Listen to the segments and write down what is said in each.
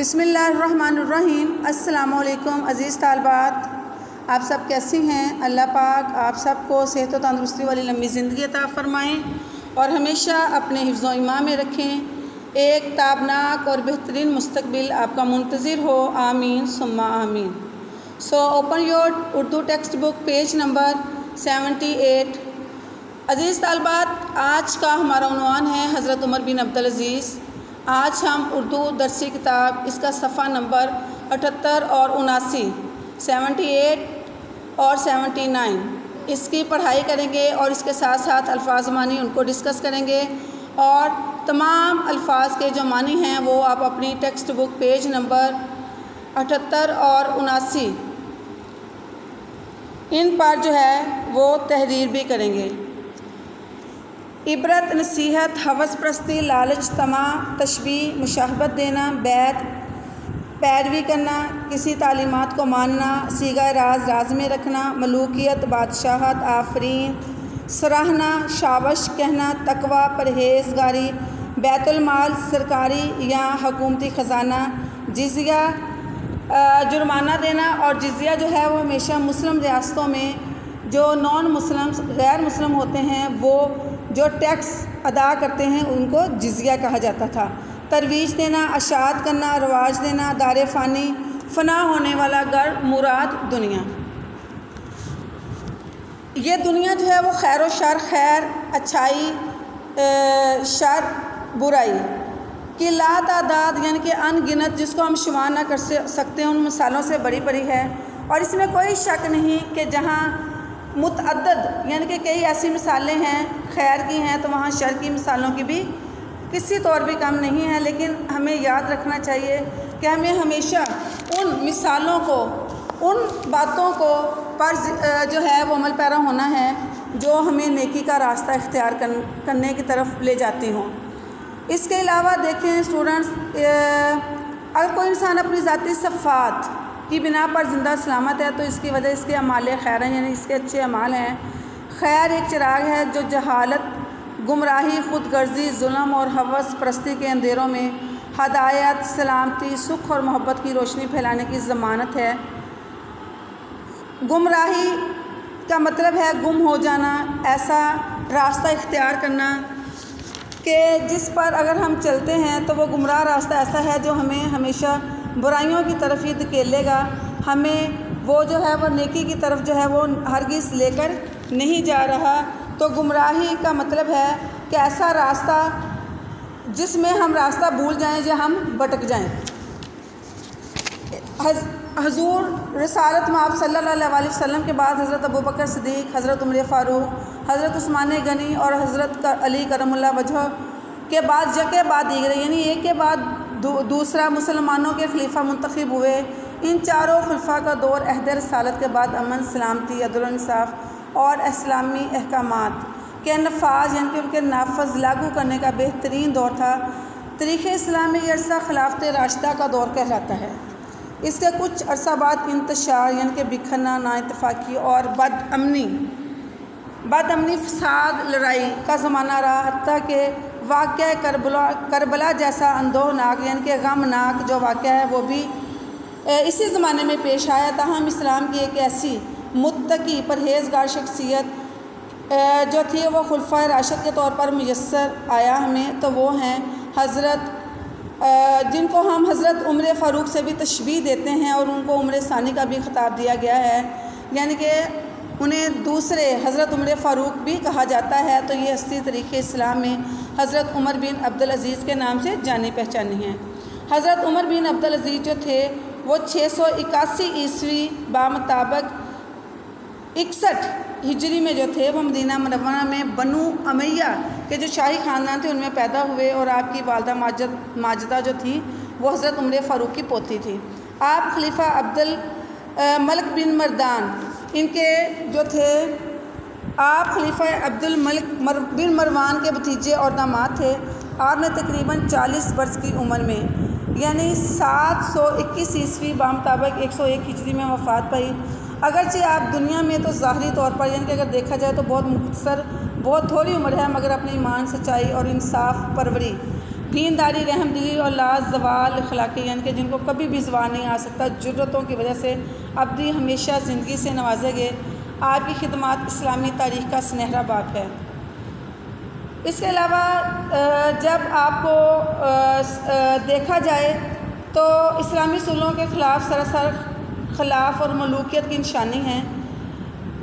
बिसमीम अस्सलाम अज़ीज़ तालबात। आप सब कैसे हैं? अल्लाह पाक आप सबको सेहत व तंदरुस्ती वाली लंबी ज़िंदगी अता फ़रमाएँ और हमेशा अपने हिफ्ज़ ईमा में रखें। एक ताबनाक और बेहतरीन मुस्तबिल आपका मुंतज़र हो। आमीन, सुम्मा आमीन। So open your Urdu text book page number seventy eight अज़ीज़ तालबात, आज का हमारा उनवान है हज़रत उमर बिन अब्दुल अज़ीज़। आज हम उर्दू दरसी किताब, इसका सफ़ा नंबर अठहत्तर और उनासी, सेवेंटी एट और सेवेंटी नाइन। इसकी पढ़ाई करेंगे और इसके साथ साथ अल्फाज मानी उनको डिस्कस करेंगे। और तमाम अल्फाज के जो मानी हैं, वो आप अपनी टेक्स्ट बुक पेज नंबर अठहत्तर और उनासी। इन पर जो है, वो तहरीर भी करेंगे। इबरत नसीहत, हवस प्रस्ती, लालच, तमा, तशबी, मुशाहबत देना, बैत, पैरवी करना, किसी तालीमत को मानना, सीगा राज राज में रखना, मलूकियत, बादशाहत, आफरीन, सराहना, शाबश कहना, तकवा, परहेजगारी, बैतुलमाल, सरकारी या हकूमती ख़जाना, जिजिया जुर्माना देना और जिजिया जो है वो हमेशा मुस्लिम रियासतों में जो नॉन मुस्लिम गैर मुस्लिम होते हैं, वो जो टैक्स अदा करते हैं, उनको जिजिया कहा जाता था। तरवीज देना अशात करना, रवाज देना, दार फ़ानी, फना होने वाला घर, मुराद दुनिया। ये दुनिया जो है, वो खैर शर, खैर, अच्छाई शर, बुराई की ला तादाद यानी कि अनगिनत, जिसको हम शुमार ना कर सकते हैं, उन मिसालों से बड़ी बड़ी है। और इसमें कोई शक नहीं कि जहाँ मुतद यानी कि कई ऐसी मिसालें हैं खैर की हैं तो वहाँ शर की मिसालों की भी किसी तौर भी कम नहीं है लेकिन हमें याद रखना चाहिए कि हमें हमेशा उन मिसालों को उन बातों को पर जो है वो अमल पैरा होना है जो हमें नेकी का रास्ता इख्तियार कर, करने की तरफ़ ले जाती हों। इसके अलावा देखें स्टूडेंट्स अगर कोई इंसान अपनी ज़ाती सफ़ात की बिना पर ज़िंदा सलामत है तो इसकी वजह इसके अमाल खैर हैं यानी इसके अच्छे अमाल हैं खैर, एक चिराग है जो जहालत, गुमराही खुद गर्जी जुल्म और हवस परस्ती के अंधेरों में हदायत, सलामती, सुख और मोहब्बत की रोशनी फैलाने की ज़मानत है। गुमराही का मतलब है गुम हो जाना, ऐसा रास्ता इख्तियार करना कि जिस पर अगर हम चलते हैं तो वो गुमराह रास्ता ऐसा है जो हमें हमेशा बुराइयों की तरफ़ ही धकेलेगा। हमें वो जो है, वो नेकी की तरफ़ जो है, वो हरगिज़ लेकर नहीं जा रहा। तो गुमराही का मतलब है कि ऐसा रास्ता जिसमें हम रास्ता भूल जाएँ या हम भटक जाएँ। हजूर रसालत में आप सल्लल्लाहु अलैहि के बाद हज़रत अबू बकर सदीक हज़रत उमर फ़ारूक हज़रत उस्मान गनी और हज़रत कर, अली करमुल्ला वजह के बाद जगह बाद दीगर यानी एक के बाद दू, दूसरा मुसलमानों के खलीफा मंतखब हुए। इन चारों खलफा का दौर अहद रसालत के बाद अमन सलामती अदलसाफ़ और इस्लामी अहकाम के नफाज यानी कि उनके नाफज लागू करने का बेहतरीन दौर था। तरीक़ इस्लामी अरसा खिलाफत राशदा का दौर कहलाता है। इसके कुछ अरसा बाद इंतशार यानी कि बिखरना, नाइतफाक़ी और बदअमनी। बदअमनी फसाद लड़ाई का ज़माना रहा हती के वाक़ करबला करबला जैसा अंदोनाक यानी कि गमनाक जो वाक़ है वो भी इसी ज़माने में पेश आया था। हम इस्लाम की एक ऐसी मुत्तकी परहेजगार शख्सियत जो थी वो खुलफा राशद के तौर पर मैसर आया हमें तो वो हैं हज़रत जिनको हम हज़रत उम्र फ़ारूक से भी तशबी देते हैं और उनको उम्र सानी का भी ख़ताब दिया गया है। यानी कि उन्हें दूसरे हज़रत उम्र फ़ारूक भी कहा जाता है तो ये हस्ती तरीक़े इस्लाम में हज़रत उमर बिन अब्दुल अज़ीज़ के नाम से जानी पहचानी हैं। हज़रत उमर बिन अब्दुल अज़ीज़ जो थे, वो छः सौ इक्यासी ईस्वी बामताबक इकसठ हिजरी में जो थे, वो मदीना मनवरा में बनु अमैया के जो शाही ख़ानदान थे, उनमें पैदा हुए और आपकी वालदा माजद, माजदा जो थी, वो हज़रत उम्र फ़ारूक की पोती थी। आप खलीफा अब्दुल मलिक बिन मरदान, इनके जो थे, आप खलीफा अब्दुल मलिक, मर, बिन मरवान के भतीजे और दामाद थे आपने तकरीबन 40 वर्ष की उम्र में, यानी सात सौ इक्कीस ईस्वी बामताबक एक सौ एक हिजरी में वफ़ात पाई। अगरचे आप दुनिया में तो ज़ाहरी तौर पर, यानी कि अगर देखा जाए तो बहुत मुख्तर बहुत थोड़ी उम्र है, मगर अपनी ईमान, सच्चाई और इंसाफ परवरी। दीनदारी रहमदिली और लाजवाल अखलाक़ी यानी कि जिनको कभी भी जबान नहीं आ सकता, ज़रूरतों की वजह से अबदी हमेशा ज़िंदगी से नवाजे गए। आपकी खिदमत इस्लामी तारीख़ का सुनहरा बाप है। इसके अलावा जब आपको देखा जाए तो इस्लामी सूलों के ख़िलाफ़ सरासर खिलाफ और मलूकियत की निशानी है।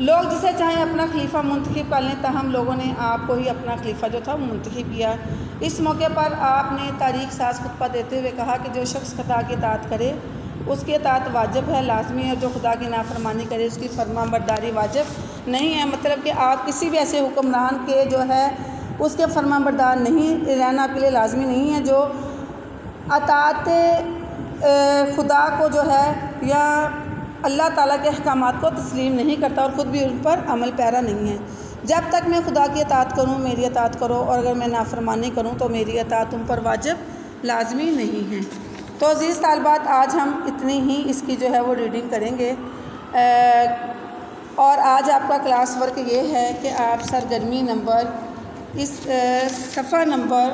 लोग जिसे चाहें अपना खलीफा मुंतखब कर लें, तहम लोगों ने आपको ही अपना खलीफा जो था मुंतखब किया। इस मौके पर आपने तारीख साज खुतबा देते हुए कहा कि जो शख्स खुदा की तात करे, उसकी अतात वाजब है, लाजमी है, जो खुदा की नाफरमानी करे, उसकी फरमा बरदारी वाजब नहीं है। मतलब कि आप किसी भी ऐसे हुक्मरान के जो है, उसके फरमा बरदार नहीं, रहना आपके लिए लाजमी नहीं है, जो अतात खुदा को जो है, या अल्लाह ताला के अहकाम को तस्लीम नहीं करता और ख़ुद भी उन पर अमल पैरा नहीं है। जब तक मैं खुदा की अतात करूँ, मेरी अतात करो और अगर मैं नाफरमानी करूँ तो मेरी अतात तुम पर वाजिब, लाजमी नहीं है। तो अज़ीज़ तालबात, आज हम इतनी ही इसकी जो है वो रीडिंग करेंगे। और आज आपका क्लास वर्क ये है कि आप सरगर्मी नंबर, इस सफ़ा नंबर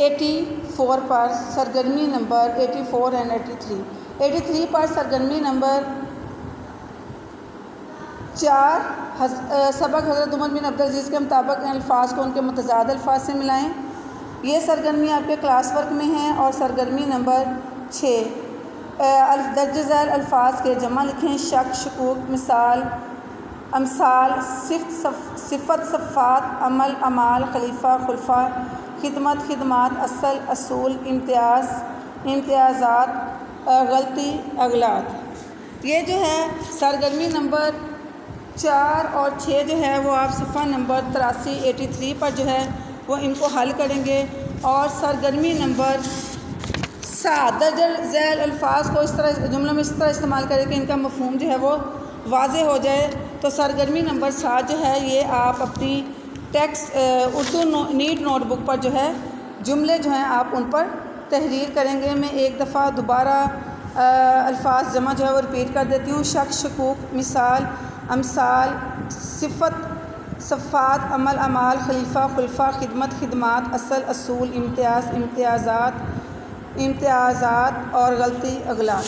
एटी फोर पर सरगर्मी number eighty four and eighty three eighty three पर सरगर्मी नंबर चार हज, सबक हज़रत उमर बिन अब्दुल अज़ीज़ के मुताबिक अल्फाज को उनके मतजाद अल्फाज से मिलाएँ। ये सरगर्मी आपके क्लास वर्क में है और सरगर्मी नंबर छः। दर्ज झैल अल्फाज के जमा लिखें शक शकूक मिसाल अमसाल सिफत सफ़ात अमल अमाल खलीफा खुलफा। खिदमत खिदमत, असल, असूल, इम्तियाज़, इम्तियाज़ात गलती, अगलात। ये जो है सरगर्मी नंबर चार और छः जो है वो आप सफ़ा नंबर तिरासी, एटी थ्री पर जो है वो इनको हल करेंगे और सरगर्मी नंबर सात दर्जल झैल अल्फाज को इस तरह, जुमलों में इस तरह इस्तेमाल करें कि इनका मफहम जो है वो वाज हो जाए। तो सरगर्मी नंबर सात जो है ये आप अपनी text Urdu no, neat notebook पर जो है जुमले जो हैं आप उन पर तहरीर करेंगे। मैं एक दफ़ा दोबारा अल्फाज जमा जो है वो रिपीट कर देती हूँ। शक शकूक मिसाल अमसाल सिफत सफ़ात अमल अमाल खलीफा खुलफा खिदमत खिदमत असल असूल इम्तियाज़ इम्तियाज़ात इम्तियाज़ात और गलती अगलात।